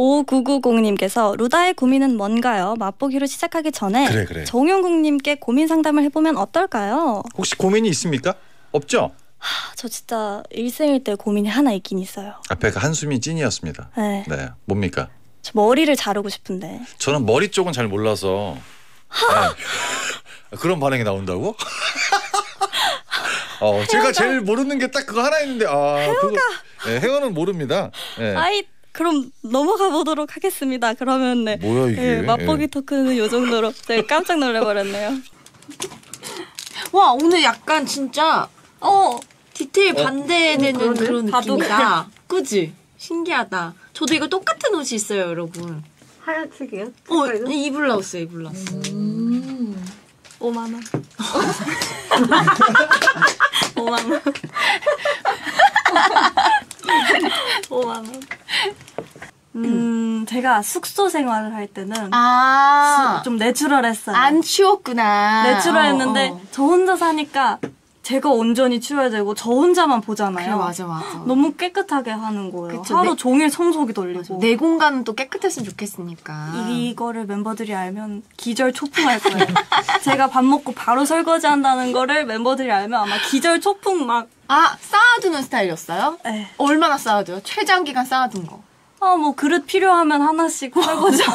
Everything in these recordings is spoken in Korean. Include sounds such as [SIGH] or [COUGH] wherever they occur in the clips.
5990님께서 루다의 고민은 뭔가요? 맛보기로 시작하기 전에 그래, 그래. 정용국님께 고민 상담을 해보면 어떨까요? 혹시 고민이 있습니까? 없죠? 하, 저 진짜 일생일대 고민이 하나 있긴 있어요. 앞에 그 한숨이 찐이었습니다. 네, 네, 뭡니까? 저 머리를 자르고 싶은데 저는 머리 쪽은 잘 몰라서 네. 그런 반응이 나온다고? [LAUGHS] 어, 제가 제일 모르는 게 딱 그거 하나 있는데 아, 그거 네, 헤어는 모릅니다. 네. 아이 그럼 넘어가 보도록 하겠습니다. 그러면 네. 뭐야 이게? 예, 맛보기 예. 토크는 요 정도로 제가 깜짝 놀라버렸네요. [LAUGHS] 와 오늘 약간 진짜 어 디테일 반대되는 그런 봐도 느낌이다. 그지? 신기하다. 저도 이거 똑같은 옷이 있어요, 여러분. 하얀색이요? 어, 이 블라우스, 이 블라우스. 5만 원. [LAUGHS] 5만 원. 5만 원. 음, 제가 숙소 생활을 할 때는 아, 좀 내추럴했어요. 안 치웠구나. 내추럴했는데 어, 어. 저 혼자 사니까 제가 온전히 치워야 되고 저 혼자만 보잖아요. 그래, 맞아, 맞아. 너무 깨끗하게 하는 거예요. 그쵸, 하루 내- 종일 청소기 돌리고. 내 공간은 또 깨끗했으면 좋겠으니까. 이거를 멤버들이 알면 기절 초풍할 거예요. [LAUGHS] 제가 밥 먹고 바로 설거지 한다는 거를 멤버들이 알면 아마 기절 초풍 막, 아, 쌓아두는 스타일이었어요? 에. 얼마나 쌓아둬요? 최장 기간 쌓아둔 거. 아, 뭐 그릇 필요하면 하나씩 설거지. [LAUGHS]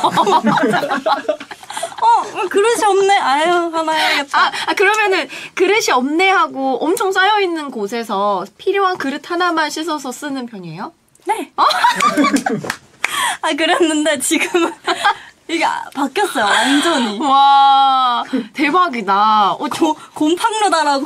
어, 그릇이 없네. 아유, 하나 해야겠다. 아, 아, 그러면은 그릇이 없네 하고 엄청 쌓여있는 곳에서 필요한 그릇 하나만 씻어서 쓰는 편이에요? 네. [LAUGHS] 아, 그랬는데 지금은 [LAUGHS] 이게 바뀌었어요. 완전히. 와, 대박이다. 어, 저, 고, 곰팡로다라고.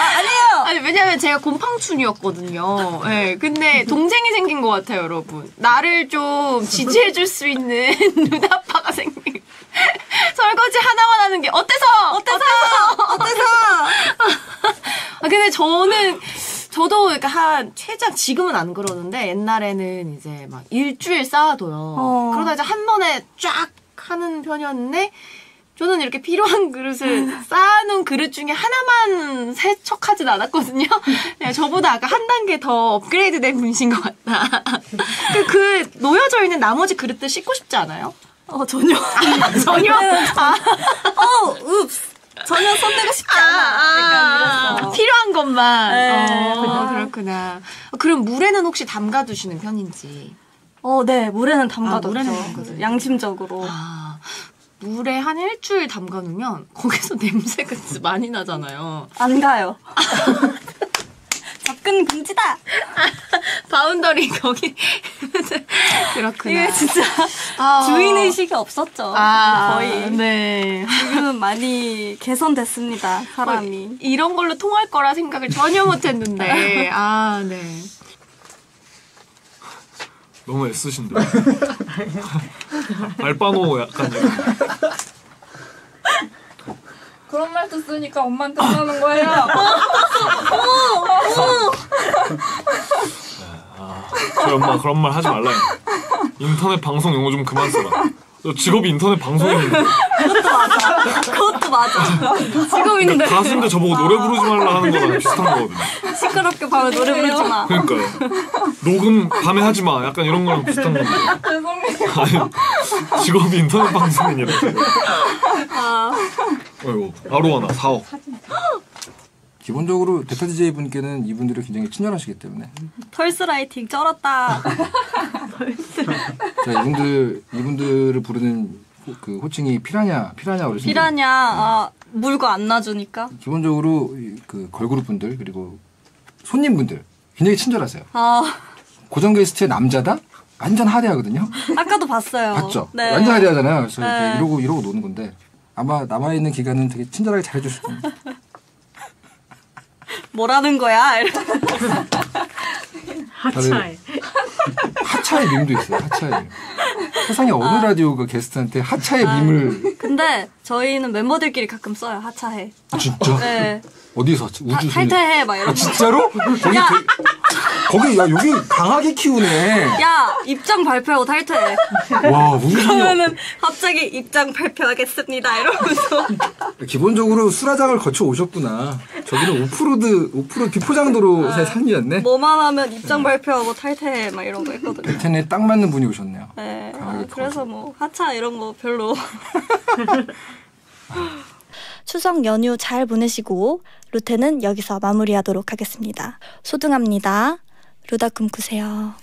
아, 아니에요. 아니, 왜냐면 제가 곰팡춘이었거든요. 예, 근데 동생이 생긴 것 같아요, 여러분. 나를 좀 지지해줄 수 있는 [LAUGHS] 누나빠가 생긴. [LAUGHS] 설거지 하나만 하는 게 어때서? 어때서? 어때서? [LAUGHS] 아, 근데 저는, 저도 그러니까 한, 최장, 지금은 안 그러는데, 옛날에는 이제 막 일주일 쌓아둬요. 어. 그러다 이제 한 번에 쫙 하는 편이었는데, 저는 이렇게 필요한 그릇을 [LAUGHS] 쌓아놓은 그릇 중에 하나만 세척하진 않았거든요. [LAUGHS] 네, 저보다 아까 한 단계 더 업그레이드 된 분이신 것 같다. [LAUGHS] 그, 그 놓여져 있는 나머지 그릇들 씻고 싶지 않아요? 어, 전혀. 전혀? 아, 어, 읍스. 전혀 손대고 싶지 않아. 약간 이랬어. 필요한 것만. 네. 어, 그렇구나. 그럼 물에는 혹시 담가두시는 편인지? 어, 네, 물에는 담가뒀죠. 아, 물에는 담가둬요? 양심적으로. 아, 물에 한 일주일 담가 놓으면 거기서 [LAUGHS] 냄새가 진짜 많이 나잖아요. 안 가요. [LAUGHS] 접근 금지다. boundary 거기 [LAUGHS] 그렇구나. 이게 진짜 아. 주인 의식이 없었죠. 아, 거의. 네. 지금은 많이 개선됐습니다. 사람이. 이런 걸로 통할 거라 생각을 전혀 못했는데 아 네. 너무 애쓰신데. [LAUGHS] 알바노 약간 이런. 그런 말도 쓰니까 엄마한테 혼나는 거예요. [LAUGHS] 저희 엄마 그런 말 하지 말라요. 인터넷 방송 용어 좀 그만 써라. 저 직업이 인터넷 방송인인데 그것도 맞아. 직업인데 그러니까 가수인데 저보고 노래 부르지 말라 하는 거랑 비슷한 거거든요. 시끄럽게 밤에 노래 부르지 마. 그러니까요. 녹음 밤에 하지 마. 약간 이런 거랑 비슷한 건데. 죄송해요. 아니 직업이 인터넷 방송인이라. 아, 어이구 바로 하나 4억. 기본적으로 대타 DJ 분께는 이분들이 굉장히 친절하시기 때문에 털스 라이팅 쩔었다. [LAUGHS] 자 이분들 이분들을 부르는 호, 그 호칭이 피라냐 피라냐 그러시죠. 피라냐, 아, 물고 안 놔주니까. 기본적으로 이- 그 걸그룹 분들 그리고 손님분들 굉장히 친절하세요. 아, 고정 게스트의 남자다 완전 하대하거든요. 아까도 봤어요. 맞죠? 네. 완전 하대하잖아요. 그래서 이렇게 네. 이러고 이러고 노는 건데 아마 남아 있는 기간은 되게 친절하게 잘해주실 겁니다. [LAUGHS] 뭐라는 거야? [LAUGHS] 하차에 하차의 밈도 있어요. 하차의 밈. 세상에 어느 아. 라디오가 게스트한테 하차의 밈을 근데 저희는 멤버들끼리 가끔 써요. 하차해. 아, 진짜 네. 어디서 우주선 탈퇴해 막 이런 거. 진짜로? [LAUGHS] 거기 야! 되게- 거기 야 여기 강하게 키우네. 야 입장 발표하고 탈퇴. 와 우리 그러면은 갑자기 입장 발표하겠습니다 이러면서 기본적으로 수라장을 거쳐 오셨구나. 저기는 오프로드 오프로드 비포장도로의 산이었네. 뭐만 하면 입장 발표하고 탈퇴 막 이런 거 했거든요. 텐에 딱 맞는 분이 오셨네요. 네, 아, 그래서 뭐 하차 이런 거 별로. [LAUGHS] 추석 연휴 잘 보내시고 루테는 여기서 마무리하도록 하겠습니다. 소등합니다. 루다 꿈꾸세요.